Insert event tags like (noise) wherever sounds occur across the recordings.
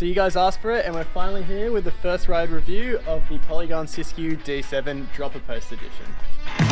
So you guys asked for it and we're finally here with the first ride review of the Polygon Siskiu D7 Dropper Post Edition.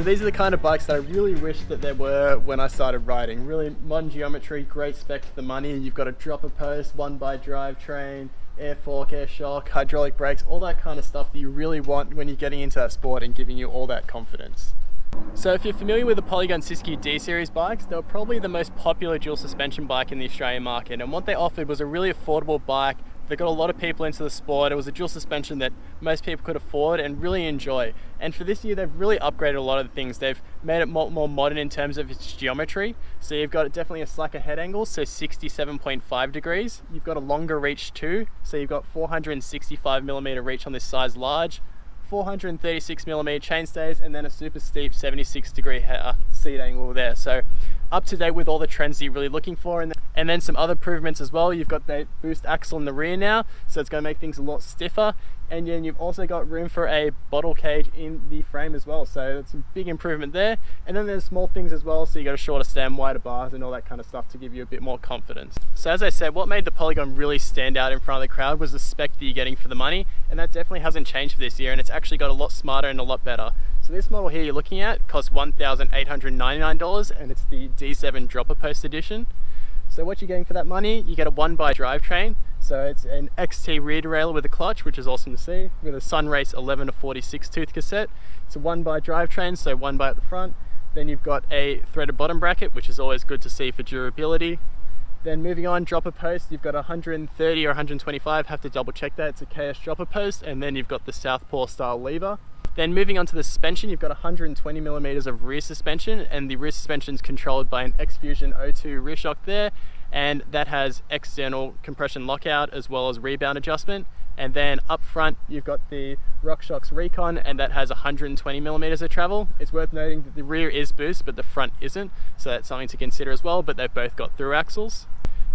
So these are the kind of bikes that I really wish that there were when I started riding. Really modern geometry, great spec for the money. You've got a dropper post, one by drivetrain, air fork, air shock, hydraulic brakes, all that kind of stuff that you really want when you're getting into that sport and giving you all that confidence. So if you're familiar with the Polygon Siskiu D-Series bikes, they were probably the most popular dual suspension bike in the Australian market and what they offered was a really affordable bike they got a lot of people into the sport. It was a dual suspension that most people could afford and really enjoy. And for this year, they've really upgraded a lot of the things. They've made it more, more modern in terms of its geometry. So you've got definitely a slacker head angle, so 67.5 degrees. You've got a longer reach too. So you've got 465 millimeter reach on this size large. 436 millimeter chainstays and then a super steep 76 degree uh, seat angle there. So up to date with all the trends you're really looking for. And, and then some other improvements as well. You've got the boost axle in the rear now, so it's to make things a lot stiffer. And then you've also got room for a bottle cage in the frame as well. So that's a big improvement there. And then there's small things as well. So you got a shorter stem, wider bars and all that kind of stuff to give you a bit more confidence. So as I said, what made the Polygon really stand out in front of the crowd was the spec that you're getting for the money. And that definitely hasn't changed for this year. And it's actually got a lot smarter and a lot better. So this model here you're looking at costs $1,899 and it's the D7 dropper post edition. So what you're getting for that money, you get a one by drivetrain. So it's an XT rear derailleur with a clutch, which is awesome to see, with a Sunrace 11 to 46 tooth cassette. It's a one by drivetrain, so one by at the front. Then you've got a threaded bottom bracket, which is always good to see for durability. Then moving on, dropper post, you've got 130 or 125, have to double check that, it's a KS dropper post, and then you've got the Southpaw style lever. Then moving on to the suspension, you've got 120 millimeters of rear suspension and the rear suspension is controlled by an X-Fusion O2 rear shock there and that has external compression lockout as well as rebound adjustment. And then up front, you've got the RockShox Recon and that has 120 millimeters of travel. It's worth noting that the rear is boost, but the front isn't. So that's something to consider as well, but they've both got through axles.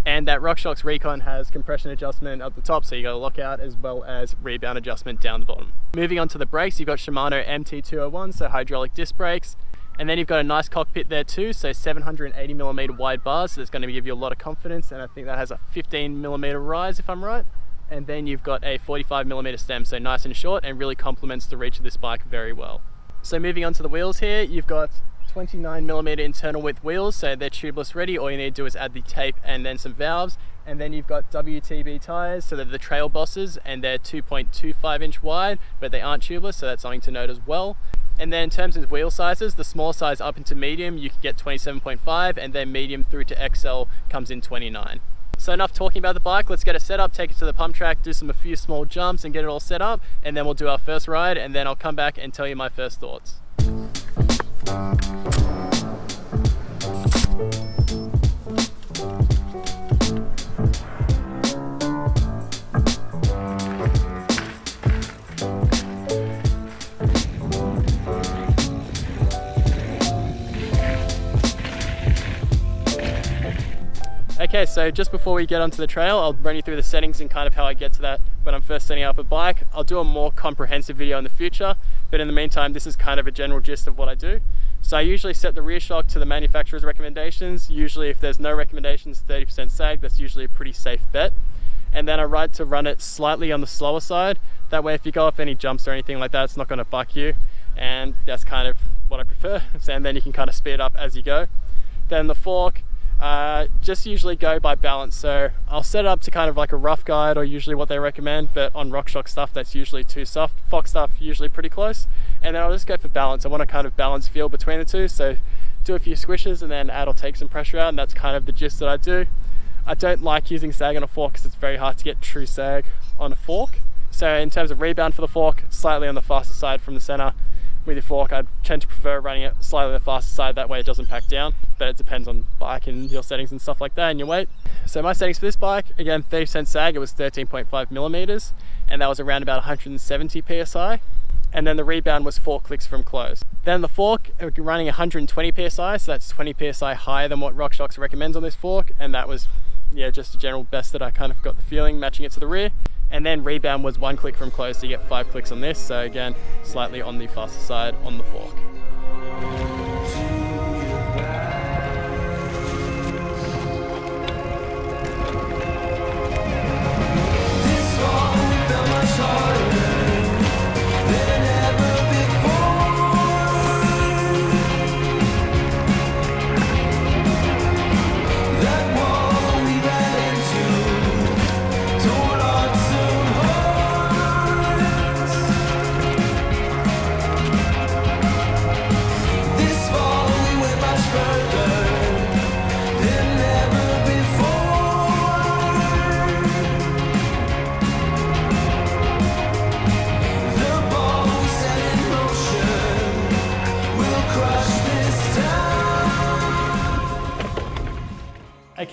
And that RockShox Recon has compression adjustment at the top, so you got a lockout as well as rebound adjustment down the bottom. Moving on to the brakes, you've got Shimano MT201, so hydraulic disc brakes. And then you've got a nice cockpit there too, so 780 millimeter wide bars, so that's going to give you a lot of confidence, and I think that has a 15 millimeter rise if I'm right. And then you've got a 45 millimeter stem, so nice and short, and really complements the reach of this bike very well. So moving on to the wheels here, you've got 29 millimeter internal width wheels, so they're tubeless ready. All you need to do is add the tape and then some valves. And then you've got WTB tires, so they're the trail bosses and they're 2.25 inch wide, but they aren't tubeless, so that's something to note as well. And then in terms of wheel sizes, the small size up into medium, you can get 27.5 and then medium through to XL comes in 29. So enough talking about the bike, let's get it set up, take it to the pump track, do some a few small jumps and get it all set up, and then we'll do our first ride, and then I'll come back and tell you my first thoughts. Okay, so just before we get onto the trail, I'll run you through the settings and kind of how I get to that when I'm first setting up a bike. I'll do a more comprehensive video in the future, but in the meantime, this is kind of a general gist of what I do. So I usually set the rear shock to the manufacturer's recommendations. Usually if there's no recommendations, 30% sag, that's usually a pretty safe bet. And then I ride to run it slightly on the slower side. That way if you go off any jumps or anything like that, it's not gonna buck you. And that's kind of what I prefer. (laughs) And then you can kind of speed up as you go. Then the fork, uh, just usually go by balance. So I'll set it up to kind of like a rough guide or usually what they recommend, but on RockShox stuff, that's usually too soft. Fox stuff, usually pretty close. And then I'll just go for balance. I want a kind of balance feel between the two. So do a few squishes and then add or take some pressure out. And that's kind of the gist that I do. I don't like using sag on a fork because it's very hard to get true sag on a fork. So in terms of rebound for the fork, slightly on the faster side from the center with your fork, I tend to prefer running it slightly on the faster side, that way it doesn't pack down, but it depends on bike and your settings and stuff like that and your weight. So my settings for this bike, again, 30% sag, it was 13.5 millimeters, and that was around about 170 PSI. and then the rebound was four clicks from close. Then the fork, running 120 PSI, so that's 20 PSI higher than what RockShox recommends on this fork, and that was, yeah, just a general best that I kind of got the feeling matching it to the rear. And then rebound was one click from close, so you get five clicks on this, so again, slightly on the faster side on the fork.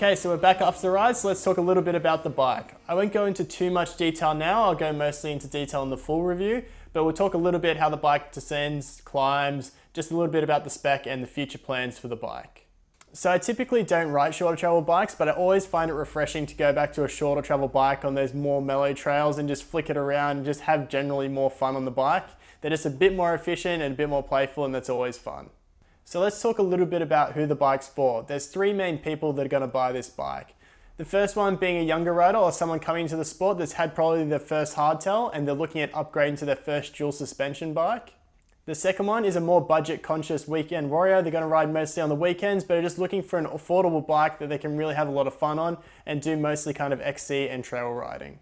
Okay, so we're back to the ride, so let's talk a little bit about the bike. I won't go into too much detail now, I'll go mostly into detail in the full review, but we'll talk a little bit how the bike descends, climbs, just a little bit about the spec and the future plans for the bike. So I typically don't ride shorter travel bikes, but I always find it refreshing to go back to a shorter travel bike on those more mellow trails and just flick it around and just have generally more fun on the bike. They're just a bit more efficient and a bit more playful and that's always fun. So let's talk a little bit about who the bike's for. There's three main people that are gonna buy this bike. The first one being a younger rider or someone coming into the sport that's had probably their first hardtail and they're looking at upgrading to their first dual suspension bike. The second one is a more budget conscious weekend warrior. They're gonna ride mostly on the weekends, but are just looking for an affordable bike that they can really have a lot of fun on and do mostly kind of XC and trail riding.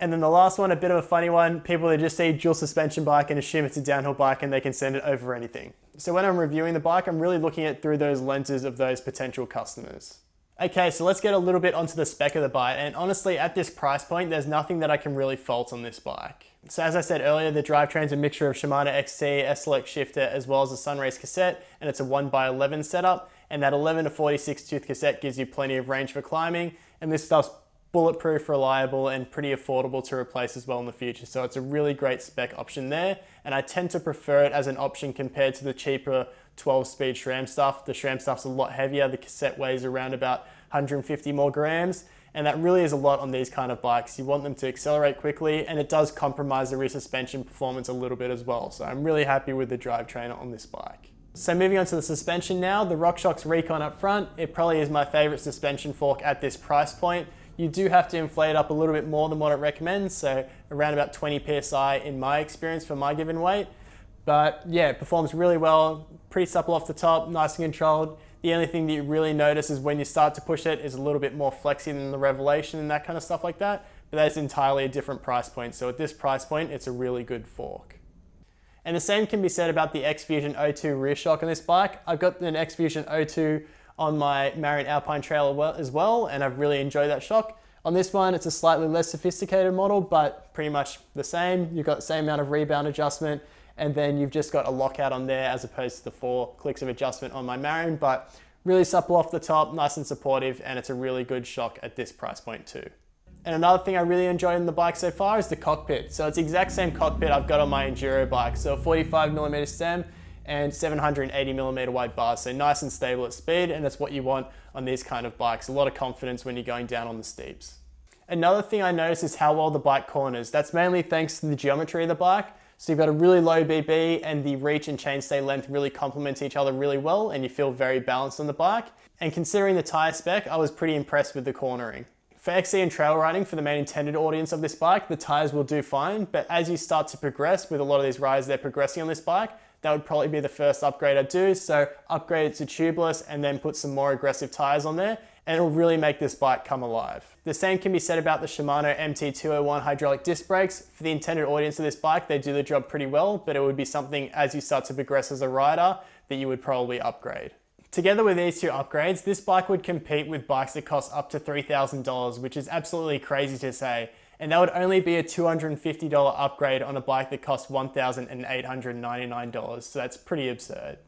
And then the last one, a bit of a funny one, people that just see dual suspension bike and assume it's a downhill bike and they can send it over anything. So when I'm reviewing the bike, I'm really looking at through those lenses of those potential customers. Okay, so let's get a little bit onto the spec of the bike. And honestly, at this price point, there's nothing that I can really fault on this bike. So as I said earlier, the drivetrain's a mixture of Shimano XT, S-Select shifter, as well as a Sunrace cassette, and it's a 1x11 setup. And that 11 to 46 tooth cassette gives you plenty of range for climbing. And this stuff's bulletproof, reliable, and pretty affordable to replace as well in the future. So it's a really great spec option there. And I tend to prefer it as an option compared to the cheaper 12 speed SRAM stuff. The SRAM stuff's a lot heavier. The cassette weighs around about 150 more grams. And that really is a lot on these kind of bikes. You want them to accelerate quickly and it does compromise the rear suspension performance a little bit as well. So I'm really happy with the drivetrain on this bike. So moving on to the suspension now, the RockShox Recon up front, it probably is my favorite suspension fork at this price point. You do have to inflate up a little bit more than what it recommends, so around about 20 psi in my experience for my given weight. But yeah, it performs really well, pretty supple off the top, nice and controlled. The only thing that you really notice is when you start to push it is a little bit more flexy than the Revelation and that kind of stuff like that. But that's entirely a different price point. So at this price point, it's a really good fork. And the same can be said about the X-Fusion O2 rear shock on this bike. I've got an X-Fusion O2 on my Marin Alpine Trail as well, and I've really enjoyed that shock. On this one, it's a slightly less sophisticated model, but pretty much the same. You've got the same amount of rebound adjustment, and then you've just got a lockout on there as opposed to the four clicks of adjustment on my Marin, but really supple off the top, nice and supportive, and it's a really good shock at this price point too. And another thing I really enjoyed in the bike so far is the cockpit. So it's the exact same cockpit I've got on my Enduro bike. So a 45 millimeter stem, and 780 millimeter wide bars. So nice and stable at speed, and that's what you want on these kind of bikes. A lot of confidence when you're going down on the steeps. Another thing I noticed is how well the bike corners. That's mainly thanks to the geometry of the bike. So you've got a really low BB and the reach and chainstay length really complement each other really well and you feel very balanced on the bike. And considering the tire spec, I was pretty impressed with the cornering. For XC and trail riding, for the main intended audience of this bike, the tires will do fine, but as you start to progress with a lot of these riders, they're progressing on this bike, that would probably be the first upgrade I'd do. So upgrade it to tubeless and then put some more aggressive tires on there and it'll really make this bike come alive. The same can be said about the Shimano MT201 hydraulic disc brakes. For the intended audience of this bike, they do the job pretty well, but it would be something as you start to progress as a rider that you would probably upgrade. Together with these two upgrades, this bike would compete with bikes that cost up to $3,000, which is absolutely crazy to say and that would only be a $250 upgrade on a bike that costs $1,899, so that's pretty absurd.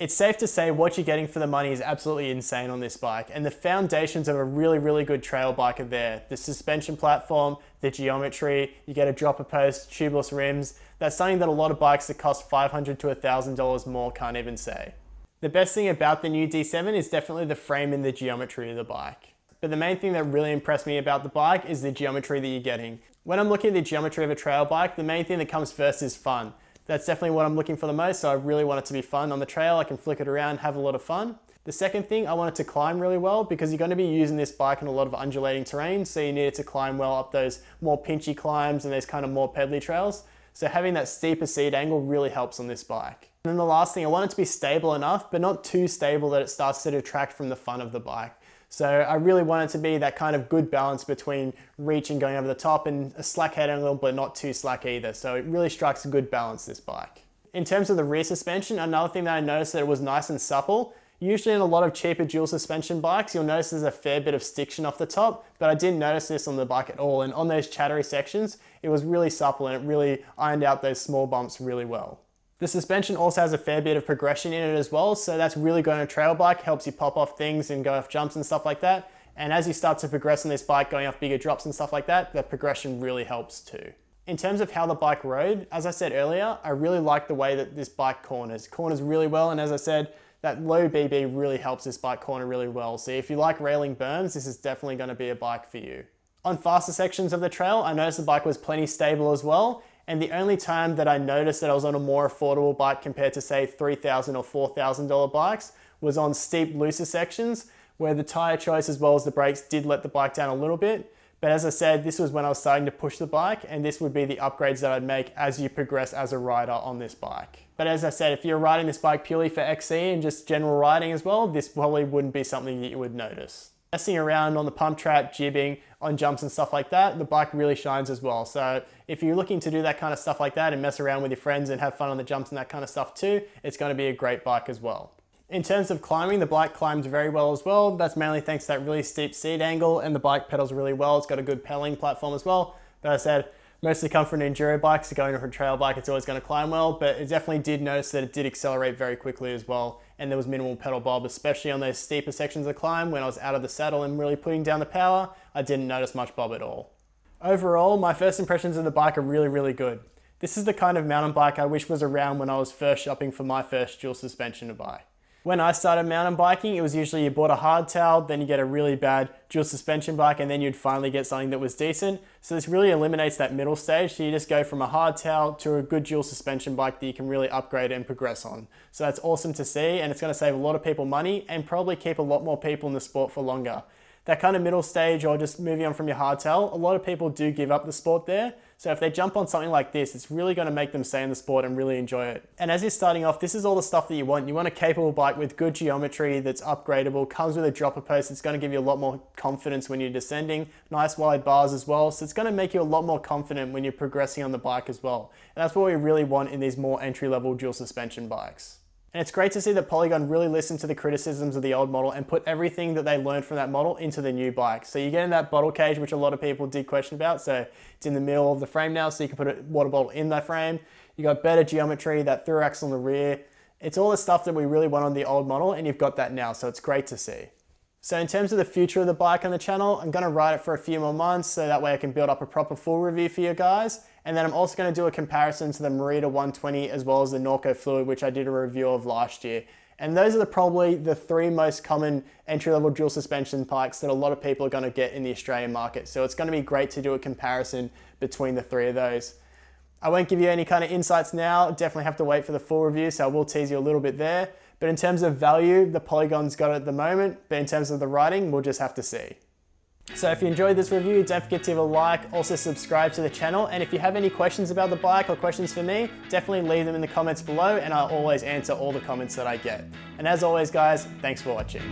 It's safe to say what you're getting for the money is absolutely insane on this bike and the foundations of a really, really good trail bike are there. The suspension platform, the geometry, you get a dropper post, tubeless rims. That's something that a lot of bikes that cost $500 to $1,000 more can't even say. The best thing about the new D7 is definitely the frame and the geometry of the bike. But the main thing that really impressed me about the bike is the geometry that you're getting. When I'm looking at the geometry of a trail bike, the main thing that comes first is fun that's definitely what I'm looking for the most. So I really want it to be fun on the trail. I can flick it around, have a lot of fun. The second thing, I want it to climb really well because you're going to be using this bike in a lot of undulating terrain. So you need it to climb well up those more pinchy climbs and those kind of more pedally trails. So having that steeper seat angle really helps on this bike. And then the last thing, I want it to be stable enough, but not too stable that it starts to detract from the fun of the bike. So I really want it to be that kind of good balance between reach and going over the top and a slack head angle, but not too slack either. So it really strikes a good balance, this bike. In terms of the rear suspension, another thing that I noticed that it was nice and supple. Usually in a lot of cheaper dual suspension bikes, you'll notice there's a fair bit of stiction off the top, but I didn't notice this on the bike at all. And on those chattery sections, it was really supple and it really ironed out those small bumps really well. The suspension also has a fair bit of progression in it as well, so that's really good on a trail bike, helps you pop off things and go off jumps and stuff like that. And as you start to progress on this bike, going off bigger drops and stuff like that, the progression really helps too. In terms of how the bike rode, as I said earlier, I really like the way that this bike corners. Corners really well, and as I said, that low BB really helps this bike corner really well. So if you like railing berms, this is definitely gonna be a bike for you. On faster sections of the trail, I noticed the bike was plenty stable as well, and the only time that I noticed that I was on a more affordable bike compared to say 3,000 or $4,000 bikes was on steep looser sections where the tire choice as well as the brakes did let the bike down a little bit. But as I said, this was when I was starting to push the bike and this would be the upgrades that I'd make as you progress as a rider on this bike. But as I said, if you're riding this bike purely for XC and just general riding as well, this probably wouldn't be something that you would notice messing around on the pump track, jibbing on jumps and stuff like that, the bike really shines as well. So if you're looking to do that kind of stuff like that and mess around with your friends and have fun on the jumps and that kind of stuff too, it's going to be a great bike as well. In terms of climbing, the bike climbs very well as well. That's mainly thanks to that really steep seat angle and the bike pedals really well. It's got a good pedaling platform as well. But as I said, mostly come from an enduro bike, so going for a trail bike, it's always going to climb well, but it definitely did notice that it did accelerate very quickly as well, and there was minimal pedal bob, especially on those steeper sections of the climb when I was out of the saddle and really putting down the power, I didn't notice much bob at all. Overall, my first impressions of the bike are really, really good. This is the kind of mountain bike I wish was around when I was first shopping for my first dual suspension to buy. When I started mountain biking, it was usually you bought a hardtail, then you get a really bad dual suspension bike, and then you'd finally get something that was decent. So this really eliminates that middle stage. So you just go from a hardtail to a good dual suspension bike that you can really upgrade and progress on. So that's awesome to see, and it's gonna save a lot of people money and probably keep a lot more people in the sport for longer that kind of middle stage or just moving on from your hardtail, a lot of people do give up the sport there. So if they jump on something like this, it's really going to make them stay in the sport and really enjoy it. And as you're starting off, this is all the stuff that you want. You want a capable bike with good geometry that's upgradable, comes with a dropper post. It's going to give you a lot more confidence when you're descending. Nice wide bars as well. So it's going to make you a lot more confident when you're progressing on the bike as well. And that's what we really want in these more entry level dual suspension bikes. And it's great to see that Polygon really listened to the criticisms of the old model and put everything that they learned from that model into the new bike. So you get in that bottle cage, which a lot of people did question about. So it's in the middle of the frame now, so you can put a water bottle in that frame. You got better geometry, that through axle on the rear. It's all the stuff that we really want on the old model, and you've got that now, so it's great to see. So in terms of the future of the bike on the channel, I'm gonna ride it for a few more months so that way I can build up a proper full review for you guys. And then I'm also gonna do a comparison to the Merida 120 as well as the Norco Fluid, which I did a review of last year. And those are the, probably the three most common entry-level dual suspension bikes that a lot of people are gonna get in the Australian market. So it's gonna be great to do a comparison between the three of those. I won't give you any kind of insights now, definitely have to wait for the full review, so I will tease you a little bit there. But in terms of value, the Polygon's got it at the moment, but in terms of the writing, we'll just have to see. So if you enjoyed this review, don't forget to give a like, also subscribe to the channel, and if you have any questions about the bike or questions for me, definitely leave them in the comments below, and I'll always answer all the comments that I get. And as always guys, thanks for watching.